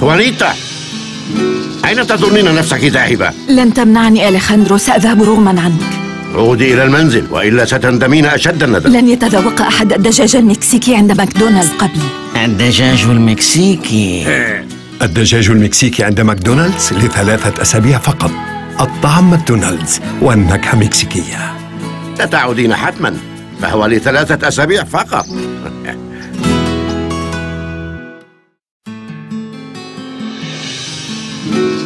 خوانيتا أين تظنين نفسك ذاهبة؟ لن تمنعني أليخاندرو سأذهب رغما عنك. عودي إلى المنزل وإلا ستندمين أشد الندم. لن يتذوق أحد الدجاج المكسيكي عند ماكدونالدز قبلي. الدجاج المكسيكي. الدجاج المكسيكي عند ماكدونالدز لثلاثة أسابيع فقط. الطعم ماكدونالدز والنكهة مكسيكية. ستعودين حتما. فهو لثلاثة أسابيع فقط. you.